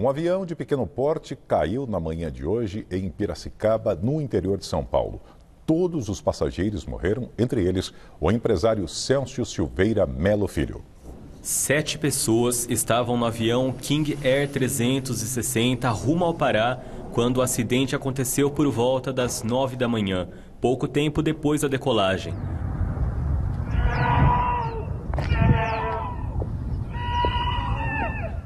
Um avião de pequeno porte caiu na manhã de hoje em Piracicaba, no interior de São Paulo. Todos os passageiros morreram, entre eles o empresário Celso Silveira Melo Filho. Sete pessoas estavam no avião King Air 360 rumo ao Pará quando o acidente aconteceu por volta das nove da manhã, pouco tempo depois da decolagem.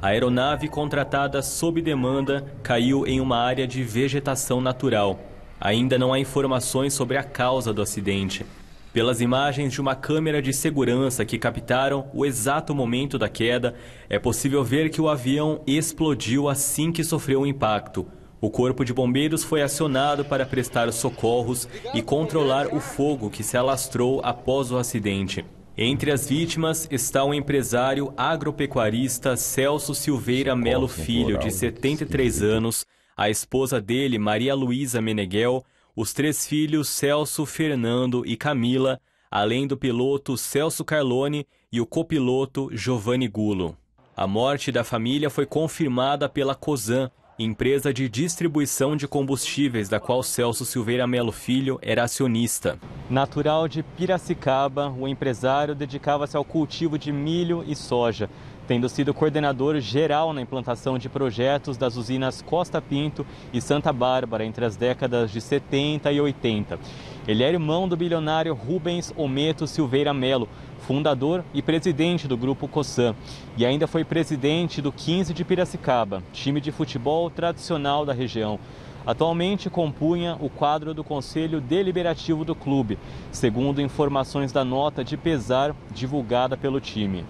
A aeronave contratada sob demanda caiu em uma área de vegetação natural. Ainda não há informações sobre a causa do acidente. Pelas imagens de uma câmera de segurança que captaram o exato momento da queda, é possível ver que o avião explodiu assim que sofreu o impacto. O Corpo de Bombeiros foi acionado para prestar socorros e controlar o fogo que se alastrou após o acidente. Entre as vítimas está o empresário agropecuarista Celso Silveira Melo Filho, de 73 anos, a esposa dele, Maria Luísa Meneghel, os três filhos Celso, Fernando e Camila, além do piloto Celso Carlone e o copiloto Giovanni Gulo. A morte da família foi confirmada pela COSAN, empresa de distribuição de combustíveis da qual Celso Silveira Melo Filho era acionista. Natural de Piracicaba, o empresário dedicava-se ao cultivo de milho e soja, tendo sido coordenador geral na implantação de projetos das usinas Costa Pinto e Santa Bárbara entre as décadas de 70 e 80. Ele é irmão do bilionário Rubens Ometo Silveira Melo, fundador e presidente do Grupo Cosan, e ainda foi presidente do 15 de Piracicaba, time de futebol tradicional da região. Atualmente compunha o quadro do Conselho Deliberativo do clube, segundo informações da nota de pesar divulgada pelo time.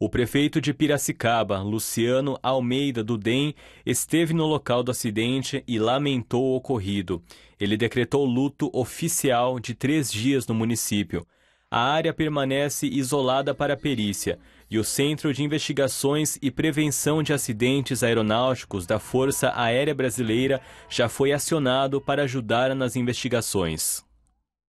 O prefeito de Piracicaba, Luciano Almeida do DEM, esteve no local do acidente e lamentou o ocorrido. Ele decretou luto oficial de três dias no município. A área permanece isolada para perícia e o Centro de Investigações e Prevenção de Acidentes Aeronáuticos da Força Aérea Brasileira já foi acionado para ajudar nas investigações.